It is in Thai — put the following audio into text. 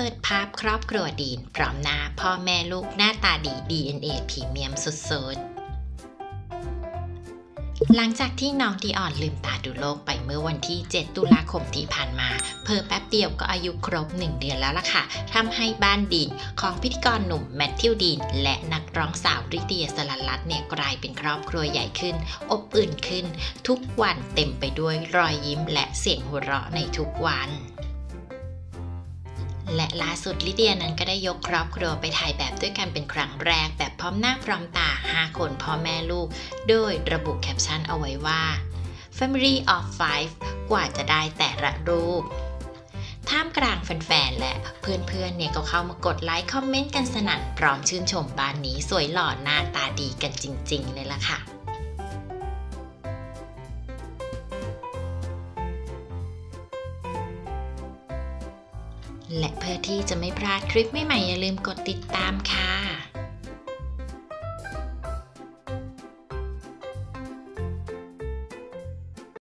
เปิดภาพครอบครัวดีน พร้อมหน้าพ่อแม่ลูกหน้าตาดี DNA พรีเมียมสุดๆ หลังจากที่น้องดีออนลืมตาดูโลกไปเมื่อวันที่ 7 ตุลาคมที่ผ่านมา เพอแป๊บเดียวก็อายุครบ 1 เดือนแล้วล่ะค่ะทำให้บ้านดีนของพิธีกรหนุ่มแมทธิวดีน และนักร้องสาวริเดียสลันลัตเนี่ยกลายเป็นครอบครัวใหญ่ขึ้น อบอุ่นขึ้น ทุกวันเต็มไปด้วยรอยยิ้มและเสียงหัวเราะในทุกวัน และล่าสุดลิเดียนั้นก็ได้ยกครอบครัวไปถ่ายแบบด้วยกันเป็นครั้งแรก แบบพร้อมหน้าพร้อมตา 5 คนพ่อแม่ลูก โดยระบุแคปชั่นเอาไว้ว่า Family of Five กว่าจะได้แต่ละรูปท่ามกลางแฟนๆ และเพื่อนๆ เนี่ยก็เข้ามากด like comment กันสนั่นพร้อมชื่นชมบ้านนี้สวยหล่อหน้าตาดีกันจริงๆ เลยล่ะค่ะ และเพื่อที่จะไม่พลาดคลิปใหม่ๆอย่าลืมกดติดตามค่ะ